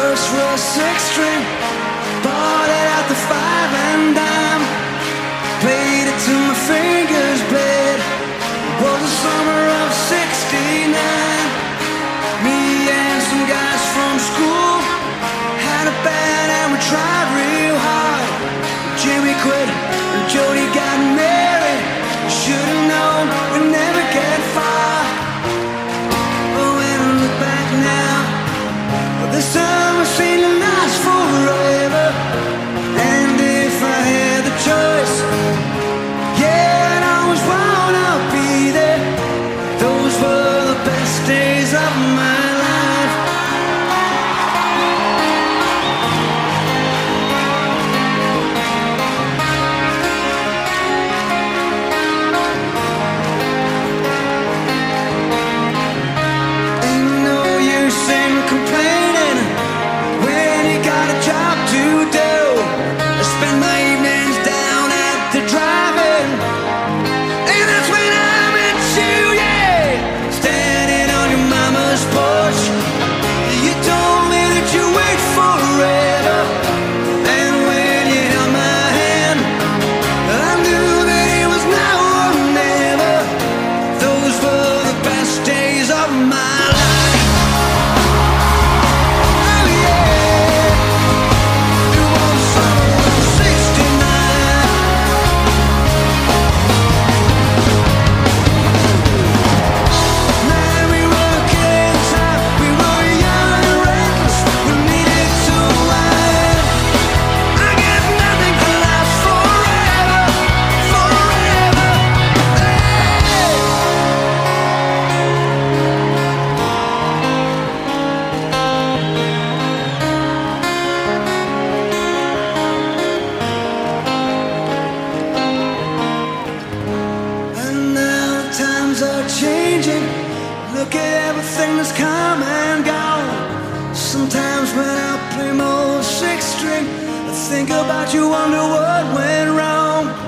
first real six-string, bought it at the five and things come and go. Sometimes when I play my old six string, I think about you, wonder what went wrong.